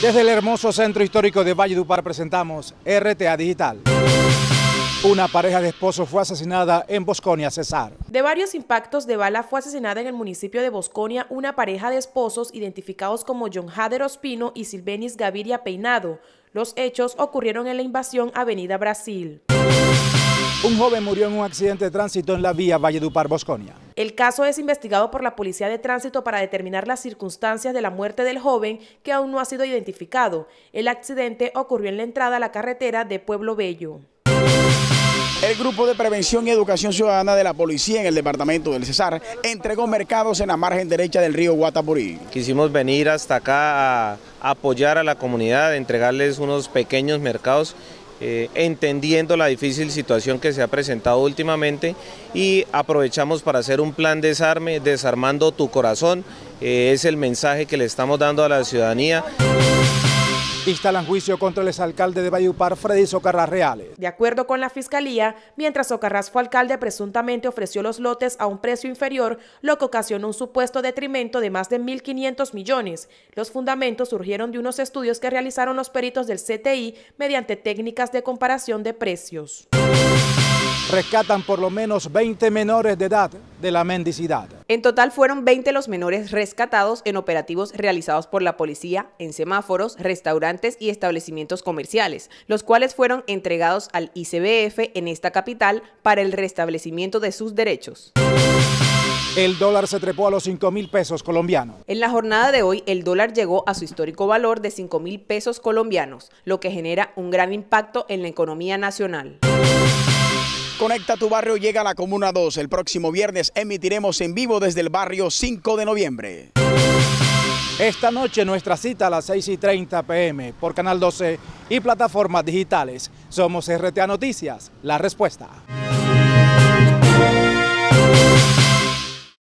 Desde el hermoso centro histórico de Valledupar presentamos RTA Digital. Una pareja de esposos fue asesinada en Bosconia, Cesar. De varios impactos de bala fue asesinada en el municipio de Bosconia una pareja de esposos identificados como John Hader Ospino y Silvenis Gaviria Peinado. Los hechos ocurrieron en la invasión Avenida Brasil. Un joven murió en un accidente de tránsito en la vía Valledupar-Bosconia. El caso es investigado por la Policía de Tránsito para determinar las circunstancias de la muerte del joven que aún no ha sido identificado. El accidente ocurrió en la entrada a la carretera de Pueblo Bello. El Grupo de Prevención y Educación Ciudadana de la Policía en el Departamento del Cesar entregó mercados en la margen derecha del río Guatapurí. Quisimos venir hasta acá a apoyar a la comunidad, entregarles unos pequeños mercados eh, entendiendo la difícil situación que se ha presentado últimamente y aprovechamos para hacer un plan desarme, desarmando tu corazón, eh, es el mensaje que le estamos dando a la ciudadanía. Instalan juicio contra el exalcalde de Valledupar, Freddy Socarrás Reales. De acuerdo con la fiscalía, mientras Socarrás fue alcalde, presuntamente ofreció los lotes a un precio inferior, lo que ocasionó un supuesto detrimento de más de 1.500 millones. Los fundamentos surgieron de unos estudios que realizaron los peritos del CTI mediante técnicas de comparación de precios rescatan por lo menos 20 menores de edad de la mendicidad. En total fueron 20 los menores rescatados en operativos realizados por la policía en semáforos, restaurantes y establecimientos comerciales, los cuales fueron entregados al ICBF en esta capital para el restablecimiento de sus derechos. El dólar se trepó a los 5 mil pesos colombianos. En la jornada de hoy, el dólar llegó a su histórico valor de 5 mil pesos colombianos, lo que genera un gran impacto en la economía nacional. Conecta tu barrio llega a la Comuna 2. El próximo viernes emitiremos en vivo desde el barrio 5 de noviembre. Esta noche nuestra cita a las 6 y 30 pm por Canal 12 y plataformas digitales. Somos RTA Noticias, la respuesta.